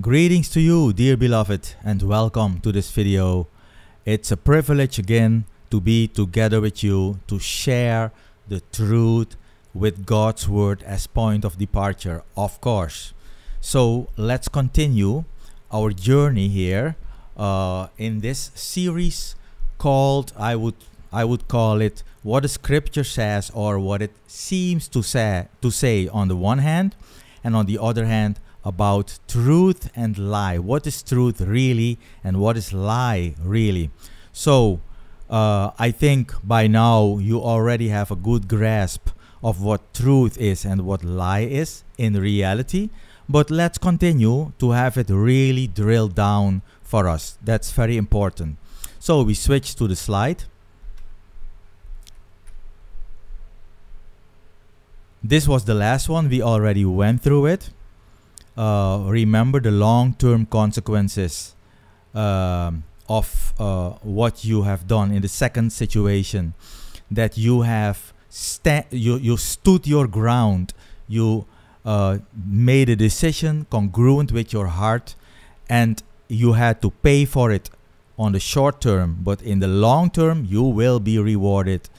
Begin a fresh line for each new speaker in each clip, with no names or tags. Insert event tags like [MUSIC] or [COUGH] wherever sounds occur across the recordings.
Greetings to you, dear beloved, and welcome to this video. It's a privilege again to be together with you to share the truth with God's word as point of departure, of course. So let's continue our journey here uh, in this series called I would I would call it what the scripture says or what it seems to say to say on the one hand and on the other hand about truth and lie. What is truth really and what is lie really? So, uh, I think by now you already have a good grasp of what truth is and what lie is in reality. But let's continue to have it really drilled down for us. That's very important. So we switch to the slide. This was the last one. We already went through it uh, remember the long-term consequences um, of uh, what you have done in the second situation that you have sta- you, you stood your ground. You uh, made a decision congruent with your heart and you had to pay for it on the short term but in the long term you will be rewarded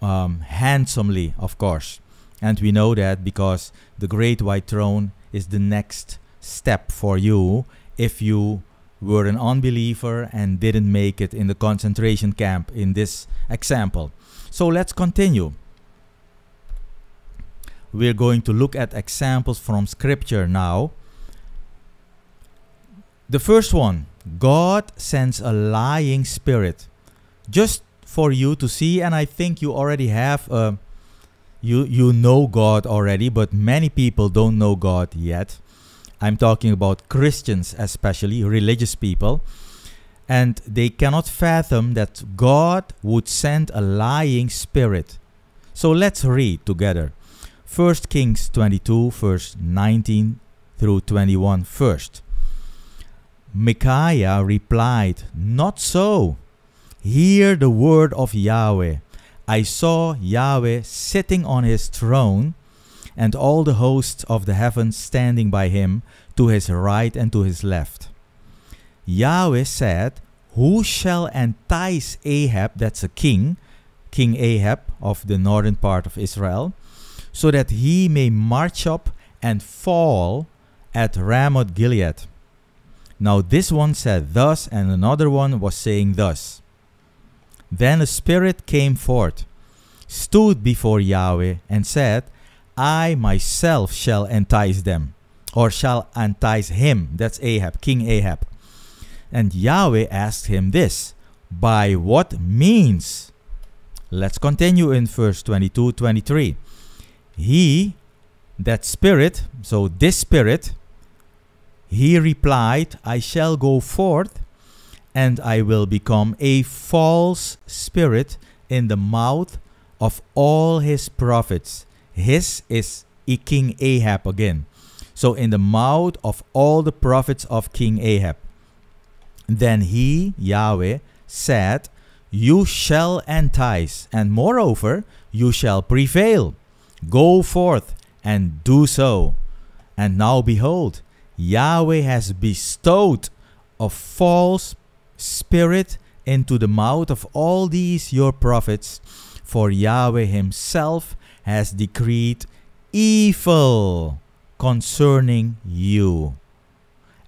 um, handsomely of course. And we know that because the great white throne is the next step for you if you were an unbeliever and didn't make it in the concentration camp in this example. So let's continue. We're going to look at examples from scripture now. The first one God sends a lying spirit just for you to see, and I think you already have a you you know God already, but many people don't know God yet. I'm talking about Christians, especially religious people, and they cannot fathom that God would send a lying spirit. So let's read together. 1 Kings 22, verse 19 through 21 first. Micaiah replied, Not so. Hear the word of Yahweh. I saw Yahweh sitting on his throne, and all the hosts of the heavens standing by him to his right and to his left. Yahweh said, Who shall entice Ahab, that's a king, King Ahab of the northern part of Israel, so that he may march up and fall at Ramoth Gilead? Now this one said thus, and another one was saying thus. Then a spirit came forth, stood before Yahweh, and said, I myself shall entice them, or shall entice him. That's Ahab, King Ahab. And Yahweh asked him this By what means? Let's continue in verse 22 23. He, that spirit, so this spirit, he replied, I shall go forth and I will become a false spirit in the mouth of all his prophets. His is King Ahab again. So, in the mouth of all the prophets of King Ahab. Then he, Yahweh, said, You shall entice, and moreover, you shall prevail. Go forth and do so. And now behold, Yahweh has bestowed a false spirit into the mouth of all these your prophets, for Yahweh himself has decreed evil concerning you.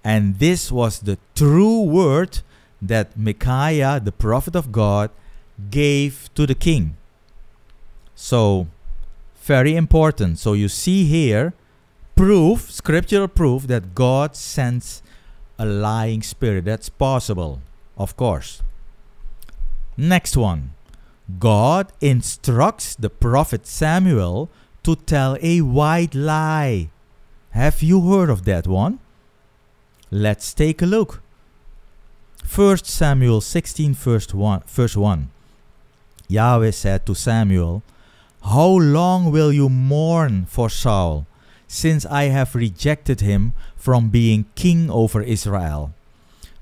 And this was the true word that Micaiah, the prophet of God, gave to the king. So, very important. So, you see here proof, scriptural proof, that God sends a lying spirit. That's possible of course. Next one. God instructs the prophet Samuel to tell a white lie. Have you heard of that one? Let's take a look. 1 Samuel 16 verse 1, verse 1. Yahweh said to Samuel, How long will you mourn for Saul, since I have rejected him from being king over Israel?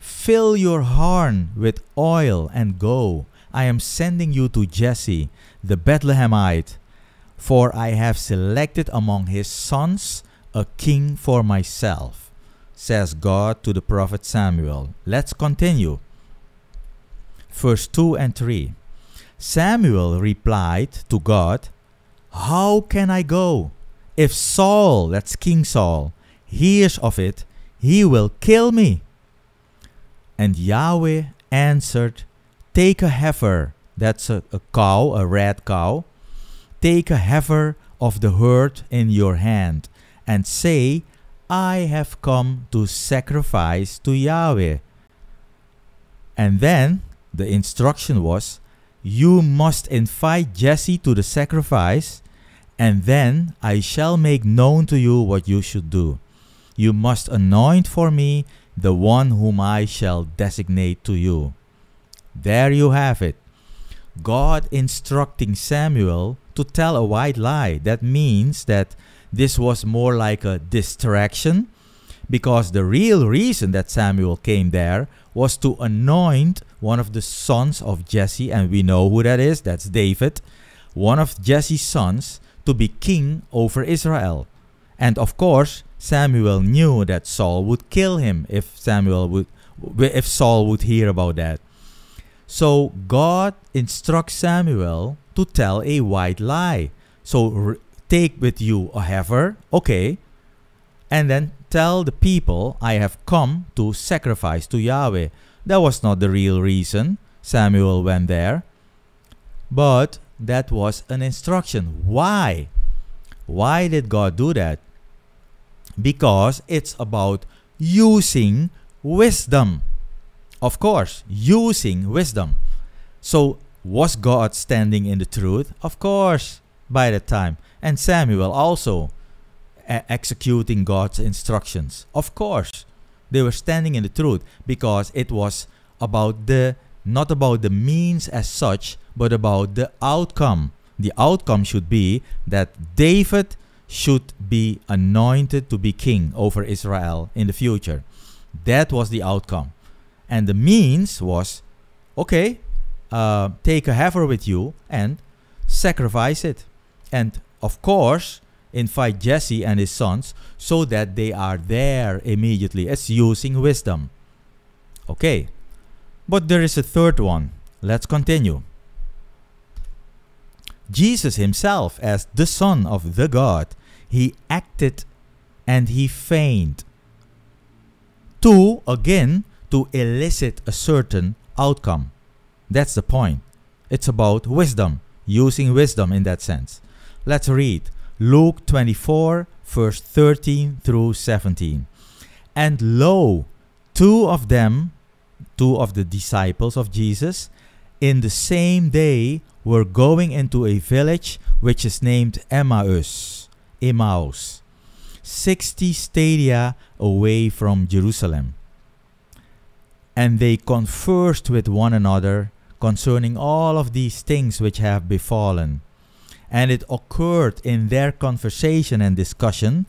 Fill your horn with oil and go. I am sending you to Jesse, the Bethlehemite, for I have selected among his sons a king for myself. says God to the prophet Samuel. Let's continue. Verse 2 and 3. Samuel replied to God, How can I go? If Saul, that's King Saul, hears of it, he will kill me. And Yahweh answered, Take a heifer, that's a, a cow, a red cow. Take a heifer of the herd in your hand, and say, I have come to sacrifice to Yahweh. And then the instruction was, You must invite Jesse to the sacrifice, and then I shall make known to you what you should do. You must anoint for me the one whom I shall designate to you. There you have it. God instructing Samuel to tell a white lie. That means that this was more like a distraction because the real reason that Samuel came there was to anoint one of the sons of Jesse, and we know who that is that's David, one of Jesse's sons, to be king over Israel. And of course, Samuel knew that Saul would kill him if Samuel would if Saul would hear about that. So God instructs Samuel to tell a white lie. So take with you a heifer, okay, and then tell the people, I have come to sacrifice to Yahweh. That was not the real reason Samuel went there, but that was an instruction. Why? Why did God do that? Because it's about using wisdom. Of course, using wisdom. So, was God standing in the truth? Of course, by that time. And Samuel also executing God's instructions. Of course, they were standing in the truth because it was about the not about the means as such, but about the outcome. The outcome should be that David should be anointed to be king over Israel in the future. That was the outcome. And the means was okay, uh, take a heifer with you and sacrifice it. And of course, invite Jesse and his sons so that they are there immediately. It's using wisdom. Okay. But there is a third one. Let's continue. Jesus himself, as the Son of the God, he acted and he feigned. To, again, to elicit a certain outcome. That's the point. It's about wisdom, using wisdom in that sense. Let's read Luke 24, verse 13 through 17. And lo, two of them, two of the disciples of Jesus, in the same day were going into a village which is named Emmaus, Emmaus, 60 stadia away from Jerusalem. And they conversed with one another concerning all of these things which have befallen and it occurred in their conversation and discussion,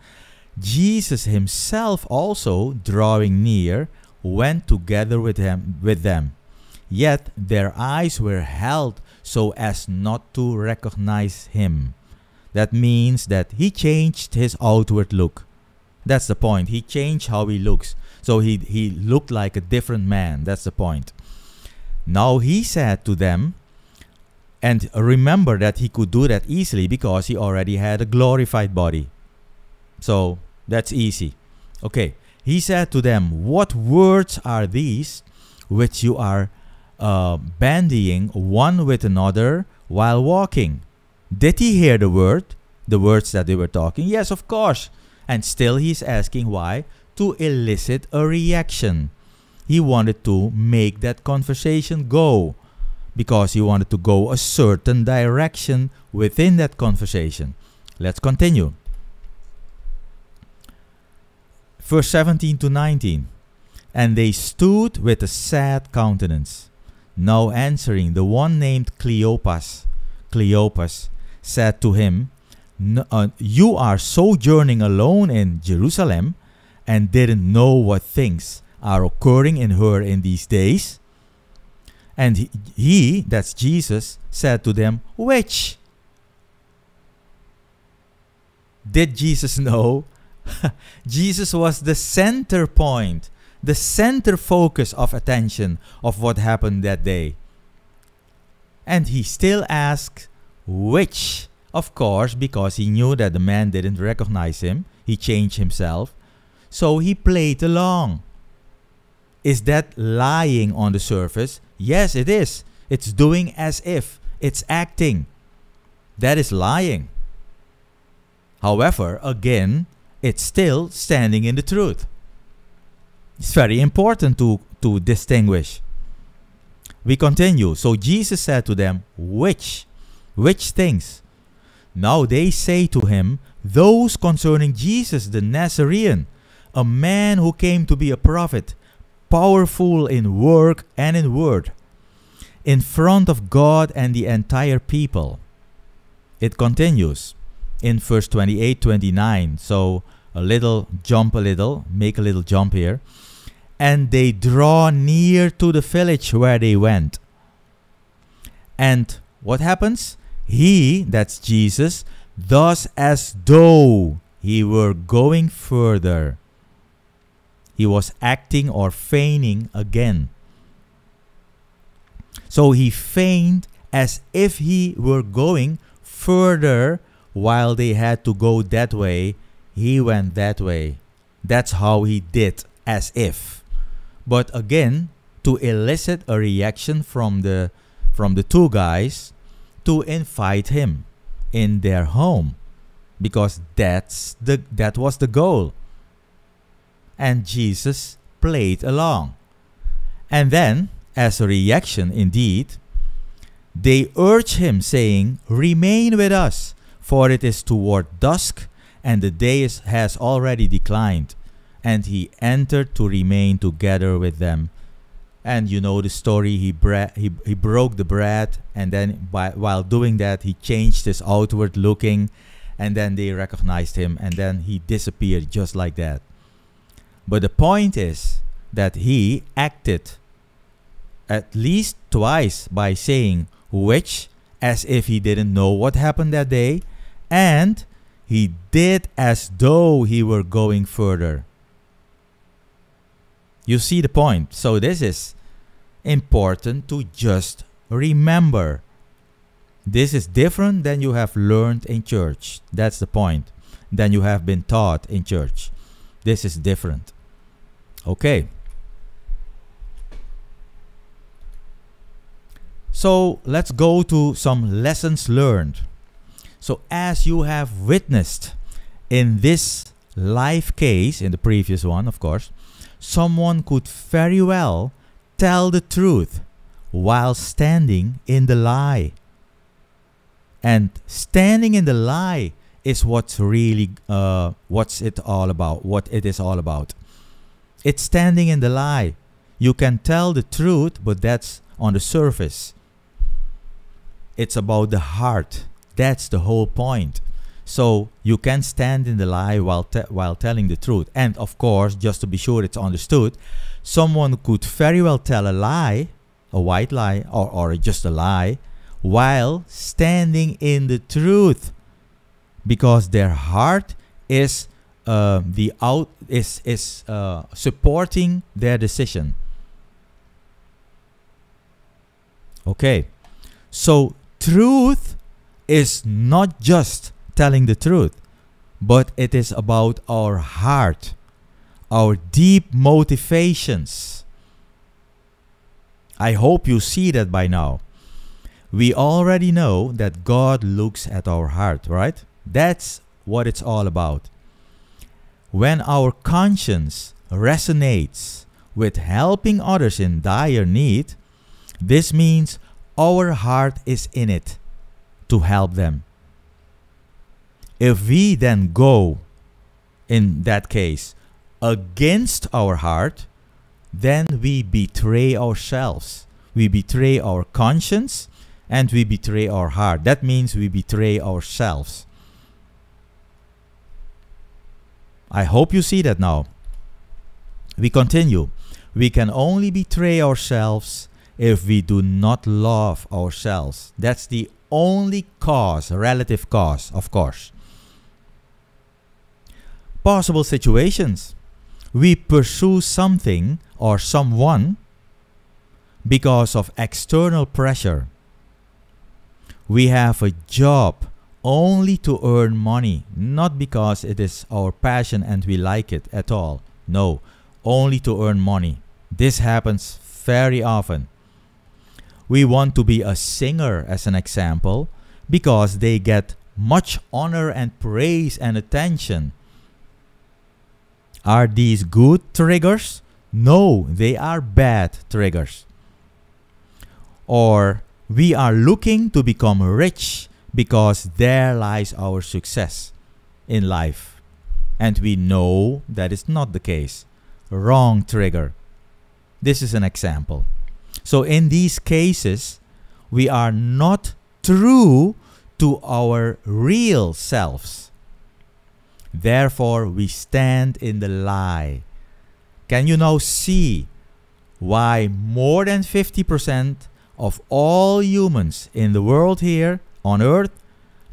Jesus himself also, drawing near, went together with him with them. Yet their eyes were held so as not to recognize him. That means that he changed his outward look. That's the point. He changed how he looks. So he, he looked like a different man. That's the point. Now he said to them, and remember that he could do that easily because he already had a glorified body. So that's easy. Okay. He said to them, What words are these which you are uh, bandying one with another while walking? Did he hear the word, the words that they were talking? Yes, of course. And still he's asking why? To elicit a reaction. He wanted to make that conversation go because he wanted to go a certain direction within that conversation. Let's continue. Verse 17 to 19. And they stood with a sad countenance. Now answering, the one named Cleopas, Cleopas said to him, uh, You are sojourning alone in Jerusalem and didn't know what things are occurring in her in these days? And he, he, that's Jesus, said to them, Which? Did Jesus know [LAUGHS] Jesus was the center point, the center focus of attention of what happened that day. And he still asked, which? Of course, because he knew that the man didn't recognize him, he changed himself. So he played along. Is that lying on the surface? Yes, it is. It's doing as if, it's acting. That is lying. However, again, it's still standing in the truth. It's very important to, to distinguish. We continue. So Jesus said to them, Which? Which things? Now they say to him, Those concerning Jesus the Nazarene, a man who came to be a prophet, powerful in work and in word, in front of God and the entire people. It continues in verse 28 29. So a little jump, a little, make a little jump here and they draw near to the village where they went. And what happens? He, that's Jesus, does as though he were going further. He was acting or feigning again. So he feigned as if he were going further while they had to go that way. He went that way. That's how he did, as if but again to elicit a reaction from the from the two guys to invite him in their home because that's the that was the goal and Jesus played along and then as a reaction indeed they urge him saying remain with us for it is toward dusk and the day is, has already declined and he entered to remain together with them. And you know the story. He he he broke the bread, and then by, while doing that, he changed his outward looking, and then they recognized him, and then he disappeared just like that. But the point is that he acted at least twice by saying which as if he didn't know what happened that day, and he did as though he were going further. You see the point. So this is important to just remember. This is different than you have learned in church. That's the point. Than you have been taught in church. This is different. Okay. So let's go to some lessons learned. So, as you have witnessed in this live case, in the previous one, of course, someone could very well tell the truth while standing in the lie. And standing in the lie is what's really uh, what's it all about, what it is all about. It's standing in the lie. You can tell the truth, but that's on the surface. It's about the heart. That's the whole point. So you can stand in the lie while te- while telling the truth. And of course, just to be sure it's understood, someone could very well tell a lie, a white lie, or, or just a lie, while standing in the truth, because their heart is uh, the out is is uh, supporting their decision. Okay, so truth is not just telling the truth, but it is about our heart, our deep motivations. I hope you see that by now. We already know that God looks at our heart, right? That's what it's all about. When our conscience resonates with helping others in dire need, this means our heart is in it to help them. If we then go, in that case, against our heart, then we betray ourselves. We betray our conscience and we betray our heart. That means we betray ourselves. I hope you see that now. We continue. We can only betray ourselves if we do not love ourselves. That's the only cause, relative cause, of course. Possible situations. We pursue something or someone because of external pressure. We have a job only to earn money, not because it is our passion and we like it at all. No, only to earn money. This happens very often. We want to be a singer, as an example, because they get much honor and praise and attention. Are these good triggers? No, they are bad triggers. Or we are looking to become rich because there lies our success in life. And we know that is not the case. Wrong trigger. This is an example. So, in these cases, we are not true to our real selves. Therefore, we stand in the lie. Can you now see why more than 50% of all humans in the world here on earth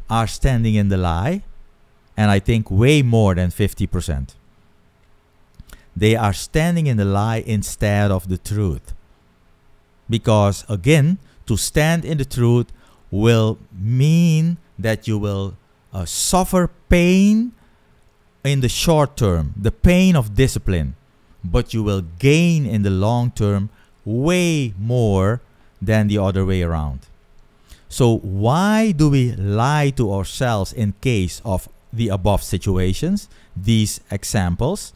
are standing in the lie? And I think way more than 50%. They are standing in the lie instead of the truth. Because again, to stand in the truth will mean that you will uh, suffer pain in the short term, the pain of discipline, but you will gain in the long term way more than the other way around. So, why do we lie to ourselves in case of the above situations, these examples?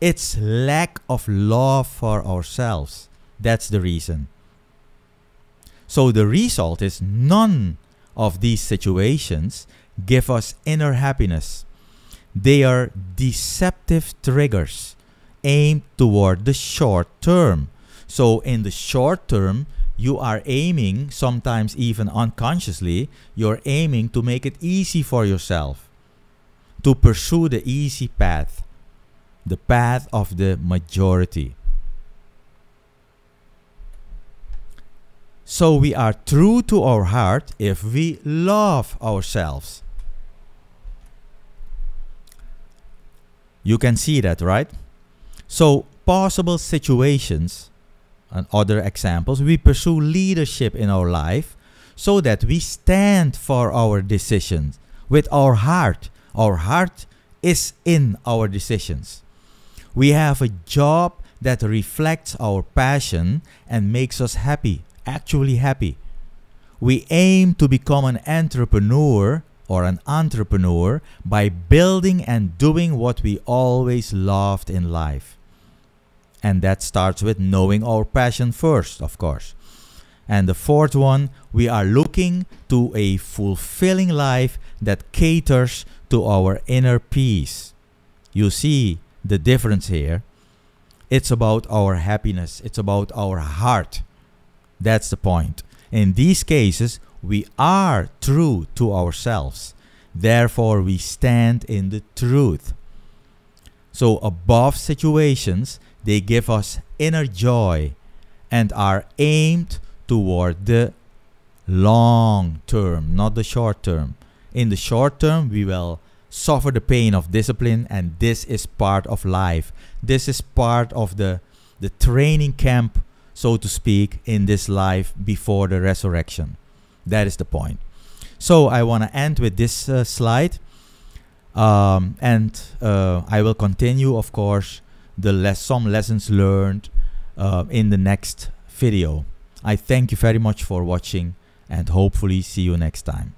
It's lack of love for ourselves. That's the reason. So the result is none of these situations give us inner happiness. They are deceptive triggers aimed toward the short term. So in the short term, you are aiming, sometimes even unconsciously, you're aiming to make it easy for yourself, to pursue the easy path, the path of the majority. So we are true to our heart if we love ourselves. You can see that, right? So, possible situations and other examples, we pursue leadership in our life so that we stand for our decisions with our heart. Our heart is in our decisions. We have a job that reflects our passion and makes us happy actually happy. We aim to become an entrepreneur or an entrepreneur by building and doing what we always loved in life. And that starts with knowing our passion first, of course. And the fourth one, we are looking to a fulfilling life that caters to our inner peace. You see the difference here. It's about our happiness, it's about our heart. That's the point. In these cases, we are true to ourselves. Therefore, we stand in the truth. So, above situations, they give us inner joy and are aimed toward the long term, not the short term. In the short term, we will suffer the pain of discipline, and this is part of life. This is part of the, the training camp so to speak, in this life before the resurrection. That is the point. So I want to end with this uh, slide. Um, and uh, I will continue, of course, the some lessons learned uh, in the next video. I thank you very much for watching and hopefully see you next time.